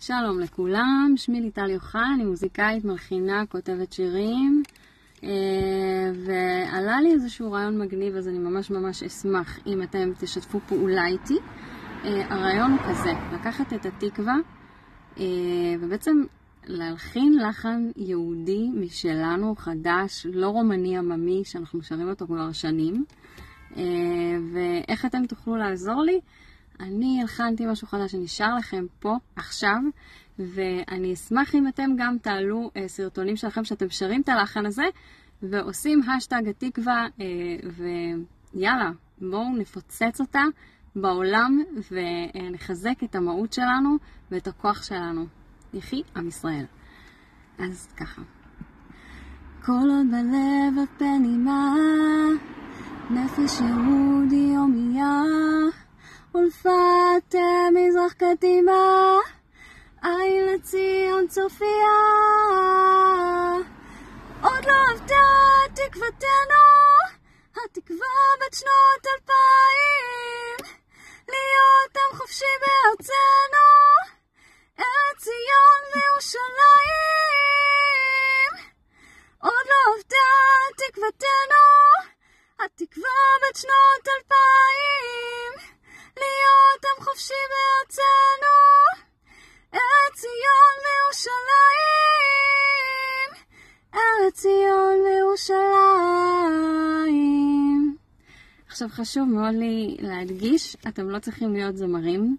שלום לכולם, שמי ליטל יוחאי, אני מוזיקאית, מלחינה, כותבת שירים ועלה לי איזשהו רעיון מגניב אז אני ממש ממש אשמח אם אתם תשתפו פעולה איתי. הרעיון הוא כזה, לקחת את התקווה ובעצם להלחין לחן יהודי משלנו, חדש, לא רומני עממי, שאנחנו שרים אותו כבר שנים ואיך אתם תוכלו לעזור לי? אני הלחנתי משהו חדש שנשאר לכם פה עכשיו, ואני אשמח אם אתם גם תעלו סרטונים שלכם שאתם שרים את הלחן הזה, ועושים השטג התקווה, ויאללה, בואו נפוצץ אותה בעולם ונחזק את המהות שלנו ואת הכוח שלנו. יחי עם ישראל. אז ככה. כל עוד בלב הפנימה, נפש יהודי יומייה. ולפת מזרח קדימה, עין לציון צופיה. עוד לא עבדה תקוותנו, התקווה בת שנות אלפיים, להיות עם חופשי בארצנו, ארץ ציון וירושלים. עוד לא עבדה תקוותנו, התקווה בת שנות אלפיים, עכשיו חשוב מאוד לי להדגיש, אתם לא צריכים להיות זמרים,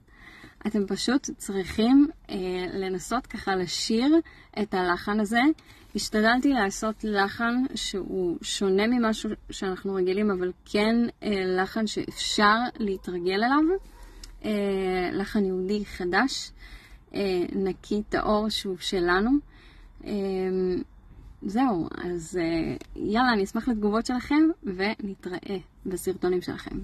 אתם פשוט צריכים אה, לנסות ככה לשיר את הלחן הזה. השתדלתי לעשות לחן שהוא שונה ממשהו שאנחנו רגילים, אבל כן אה, לחן שאפשר להתרגל אליו. אה, לחן יהודי חדש, אה, נקי, טהור, שהוא שלנו. אה, זהו, אז אה, יאללה, אני אשמח לתגובות שלכם ונתראה בסרטונים שלכם.